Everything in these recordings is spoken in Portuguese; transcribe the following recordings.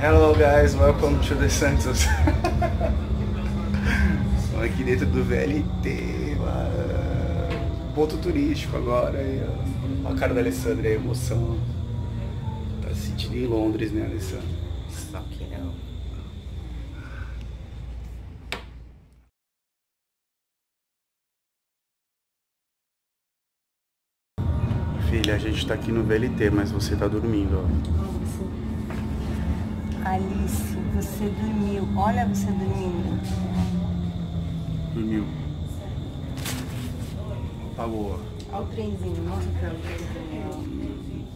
Hello guys, welcome to the Santos. Estamos aqui dentro do VLT, mano. ponto turístico agora. E, ó, a cara da Alessandra aí, emoção. Tá se sentindo em Londres, né, Alessandra? Só que não. Filha, a gente tá aqui no VLT, mas você tá dormindo, ó. Alice, você dormiu. Olha você dormindo. Dormiu. Apagou, ó. Olha o trenzinho, mostra pra ele.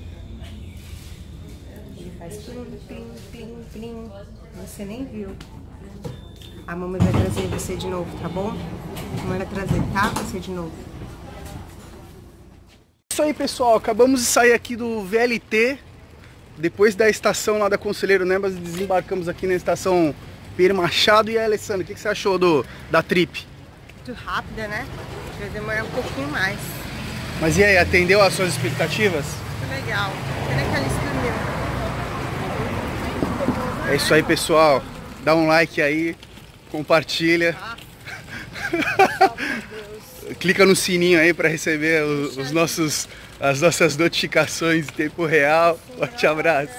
Ele faz plim, plim, plim, plim. Você nem viu. A mamãe vai trazer você de novo, tá bom? A mamãe vai trazer, tá? Você de novo. Isso aí, pessoal. Acabamos de sair aqui do VLT. Depois da estação lá da Conselheiro Nebas, desembarcamos aqui na estação Pedro Machado. E aí, Alessandro, o que, que você achou do, da trip? Muito rápida, né? Vai demorar um pouquinho mais. Mas e aí, atendeu às suas expectativas? Muito legal. Pena que a dormiu. É isso aí, pessoal. Dá um like aí, compartilha. Ah. Clica no sininho aí para receber os, os nossos, as nossas notificações em tempo real. Forte abraço.